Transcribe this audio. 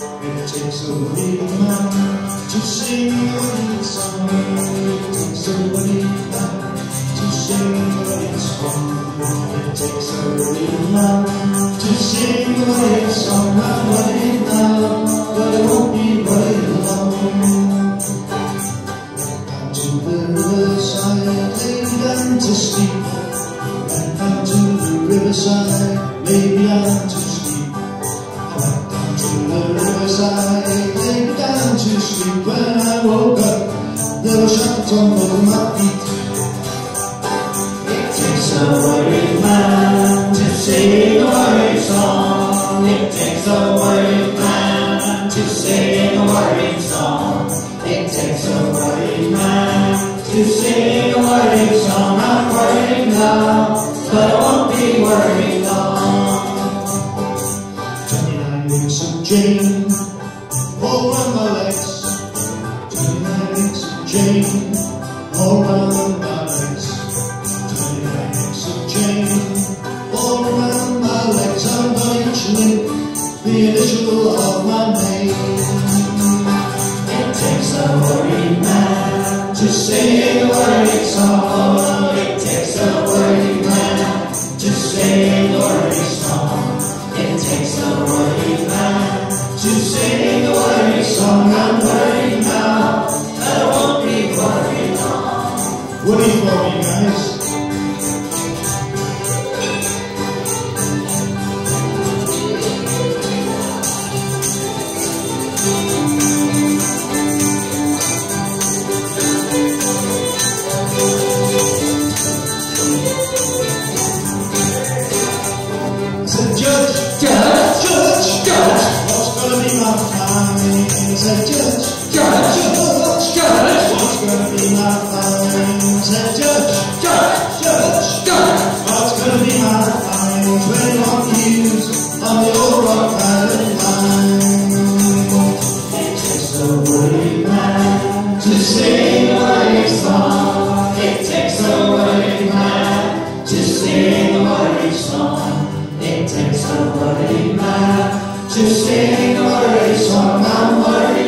It takes a worried man to sing a song. It takes a worried man to sing worried song. It takes a worried man to sing worried song. I'm worried now, but I won't. Down to the riverside, lay down to down to the riverside, lay down to riverside, lay down to sleep. When I woke up, there was on my feet. It takes a worried man to sing a worried song. It takes a worried man to sing a worried song. It takes a worried man to sing chain all around my legs. Links of chain all around my legs. Links of chain all around my legs. I'm link the initial of my name. It takes a worried man to sing a worried song. It takes a worried man to sing a worried song. What do to sing a worried song. I'm worried